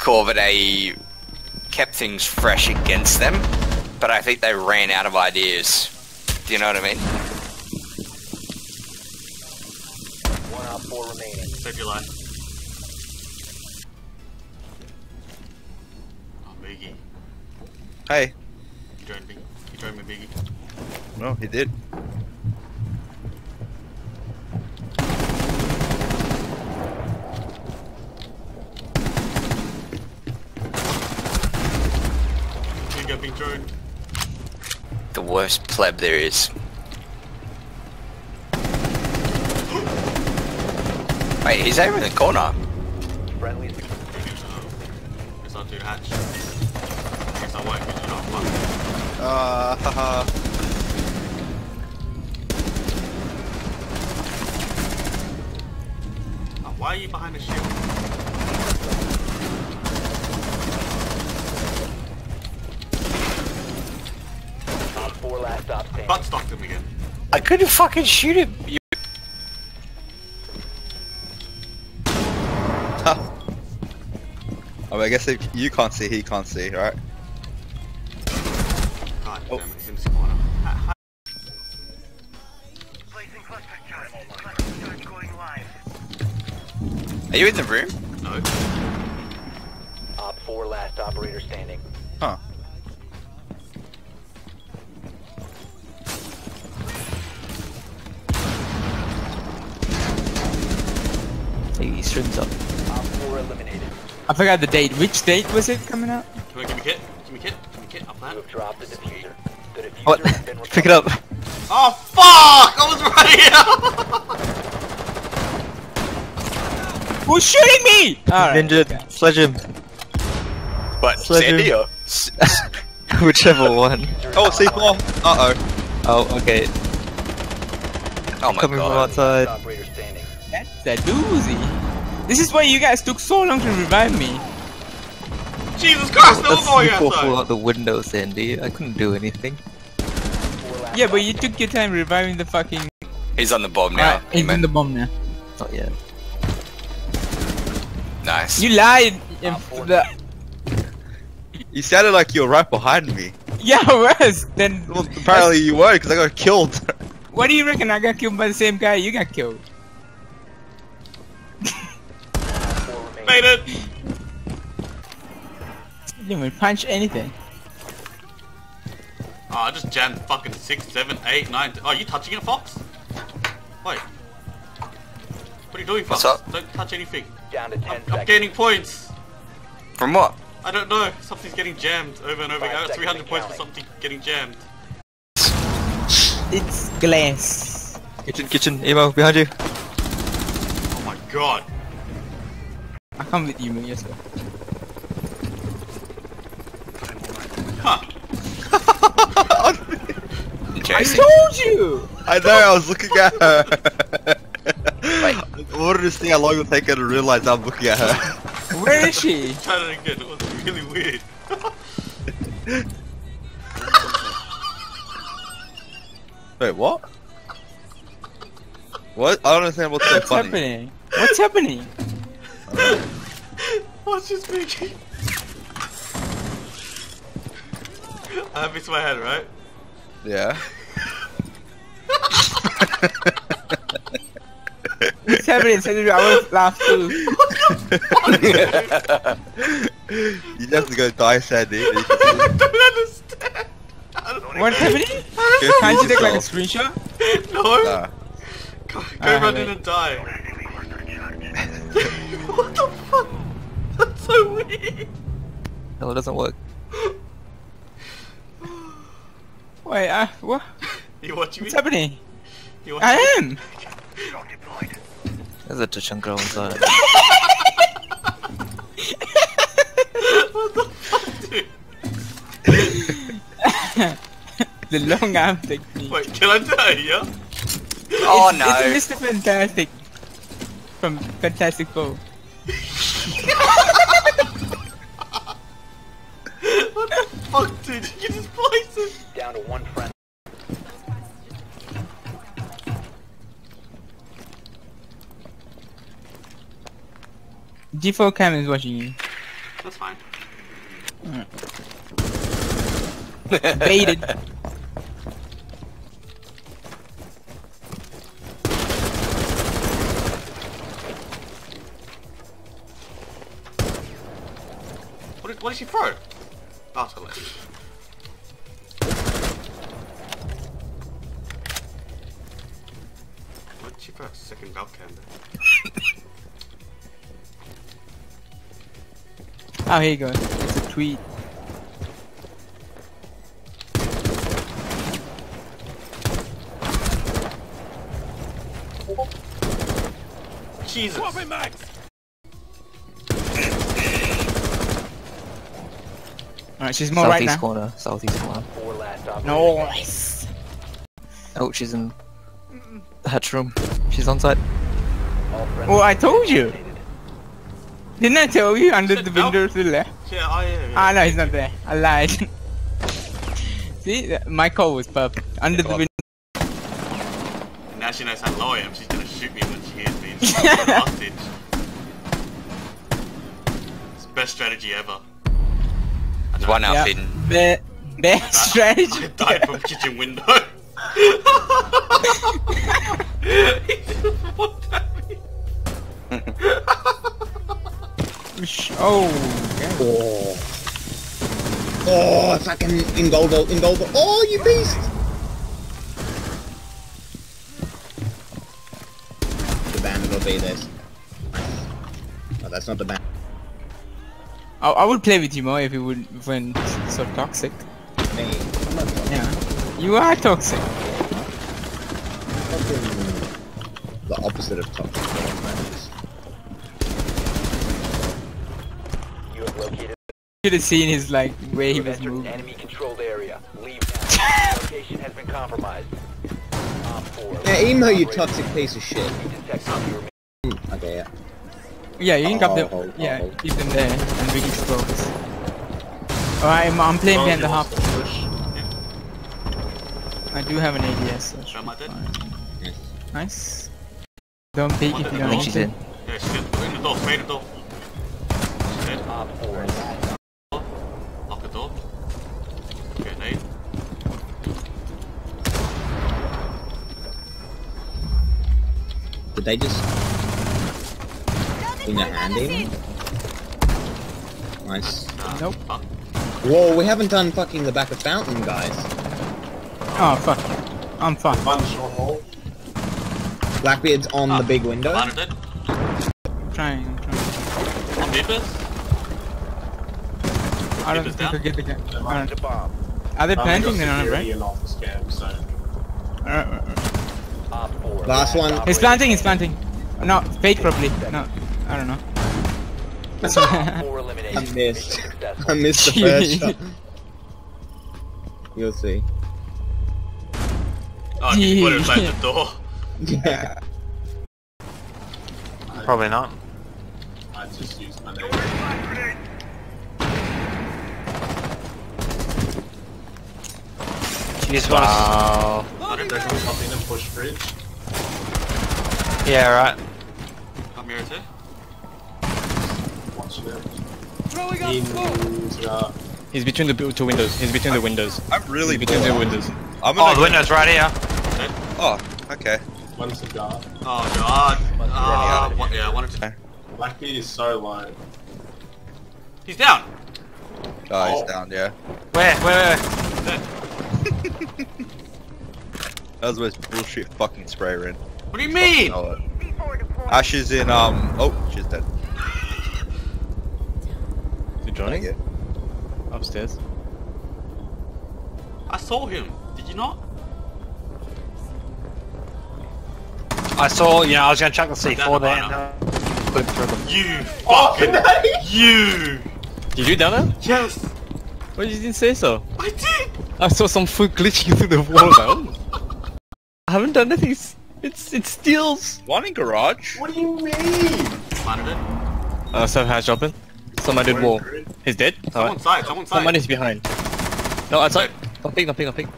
Corvidae kept things fresh against them, but I think they ran out of ideas. Do you know what I mean? One op four remaining. Save your life. Oh, Biggie. Hey. You joined me. You joined me, Biggie. No, he did. You joined. The worst pleb there is. Wait, he's over in the corner. Friendly Guess I'll do hatch. Guess I won't, because you're not fun. Uh, haha. Oh, why are you behind the shield? I couldn't fucking shoot him. You- Ha. I mean, I guess if you can't see, he can't see, right? God Oh. damn it, he's in this corner. Ha- ha- Are you in the room? No. Op four last operator standing. Huh. Hey, strings up. Op four eliminated. I forgot the date. Which date was it coming out? Come on, give me kit. Give me kit. Give me kit. I'll plan. have dropped the defuser. The defuser What? has been Pick it up. Oh, fuck! I was right here! Who's shooting me? Alright. Ninja, sledge him. What, Sledge him. Sandy or? Whichever one. Oh, C4! Uh-oh. Oh, okay. Oh my Coming from god. outside. operator standing. That's a doozy. This is why you guys took so long to revive me. Jesus Christ, they're all That's going C4 flew out the window, Sandy. I couldn't do anything. Yeah, but you took your time reviving the fucking. He's on the bomb now. Alright, he's in the bomb now. Not yet. Nice. You lied. Op If four You sounded like you were right behind me. yeah, I was! Then Well, apparently you were, because I got killed. what do you reckon? I got killed by the same guy you got killed. Made it! You didn't even punch anything. Oh, I just jammed fucking 6, 7, 8, 9. Oh, are you touching it, Fox? Wait. What are you doing, Fox? What's up? Don't touch anything. Down to 10 I'm, I'm gaining points. From what? I don't know. Something's getting jammed over and over. again. I got 300 and points for something getting jammed. It's glass. Kitchen, kitchen, emo, behind you. Oh my god. I come with you, man. Yes, sir. Huh. I Jason. told you. I know, I was looking at her. Wait. I wanted to see how long it would take her to realize I'm looking at her. Where is she? Tried it again. It was really weird. Wait, what? What? I don't understand what's so What's funny. happening? What's happening? What's this making? I have this in my head, right? Yeah. What's happening? Suddenly I was laugh too. you have to go die, Sandy. I don't understand. I don't What's happening? Can't you take like a screenshot? No. Nah. Go, go run in and die. That's so weird. No, it doesn't work. Wait, uh, what? You watching me? What's happening? You watching I me? am. There's a Tachanka inside. what the fuck, dude? The long arm technique. Wait, can I die, yeah? Oh It's no. Mr. Fantastic from Fantastic Four. Fuck, dude? You just poisoned. Down to one friend. G4 Cam is watching you. That's fine. Baited. What did, what did she throw? Oh, it's got left. What did she throw? Second belt candle. Oh, here you go. It's a tweet. Jesus! Alright, she's more right Southeast now. corner. Southeast corner. Four last. Nice. Oh, she's in the hatch room. She's on site. All friendly Oh, I told you. Didn't I tell you under Said the window to the left? Yeah, oh yeah, yeah. Ah, no, he's not there. I lied. See, my call was perfect. Under the God. window. Now she knows how low I am, she's gonna shoot me when she hears me and she's gonna hostage. It's the best strategy ever. I There's one died- out in. hidden. Bad, bad I strategy. died from kitchen window. He just walked at me. oh, okay. Oh. Oh, fucking in gold, in gold. Oh, you beast! The bandit will be this. Oh, that's not the band. I, I would play with you more if you would weren't so toxic. Me. I'm not fucking, Yeah. You are toxic. fucking the opposite of toxic. You have located Should have seen his like way he was entered moving. enemy controlled area. Leave now. Location has been compromised. Op 4. Yeah, emo, you toxic piece of shit. detected you remain- Okay, yeah. Yeah, you can keep oh, them. oh, yeah, oh. keep them there and we can focus. Alright, I'm, I'm playing behind the wants half. to. I do have an ADS. So Am I dead? Yes. nice. Don't peek if you don't think want she's to. in. Yeah, she's in, in the door, straight in the door. She's dead. Op 4. Lock the door. Okay, nade. Did they just... In their hand even? Nice. Uh, Nope. Whoa, we haven't done fucking the back of fountain, guys. Oh fuck. I'm fine. Blackbeard's on Ah, the big window. I'm trying. I'm trying. On Beepers. I don't think down. I'll get the gun. Find Alright. a bomb. Are they planting then on it, right? and office cam, so Alright, alright, alright. Last one. He's planting. He's planting. No, fake properly. No, I don't know. Op 4 eliminated. I missed. I missed the first shot. You'll see. Oh, you put it inside the door. Yeah. Probably not. I just used my name. She just wants. They're gonna come in and push bridge. Yeah, right. Come here too. Watch uh, He's between the two windows. He's between the windows. I'm really He's between the windows. I'm Oh, the window's right here. Oh, okay. one's the guard. Oh god. Uh, what, yeah, I wanted to. Blackbeard is so low. He's down. Oh, he's Oh. down, yeah. Where? Where? where? Dead. That was the most bullshit fucking spray rin. What do you mean? Know it. Ash is in, um, oh, she's dead. Is he joining? Yeah. Upstairs. I saw him. Did you not? I saw. You know, I was gonna chuck the Down C4 there. banner. And, uh, put it through them. You Oh, fucking you. Did you down there? Yes, Why you didn't say so? I did. I saw some food glitching through the wall. Now. I haven't done anything. It's it's, it steals. One in garage. What do you mean? Planted it. Uh, so has jumping. Someone did wall. He's dead. Someone Alright. side. Someone side. Someone is behind. No, outside. Don't peek. Don't peek. Don't peek.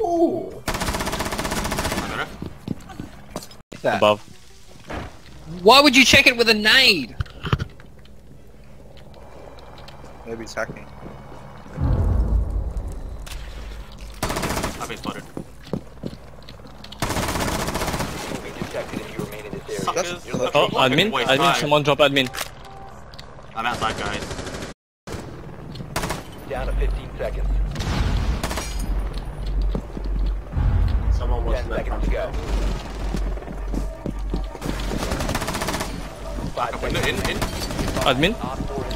Ooh. Planted it. Above. Why would you check it with a nade? Maybe it's hacking. I've been spotted. You will be detected if Suckers. Oh, admin, admin, time. someone drop admin. I'm outside, guys. Down to 15 seconds. Someone was 10 in that seconds to go. Five seconds. in, in. Admin? Op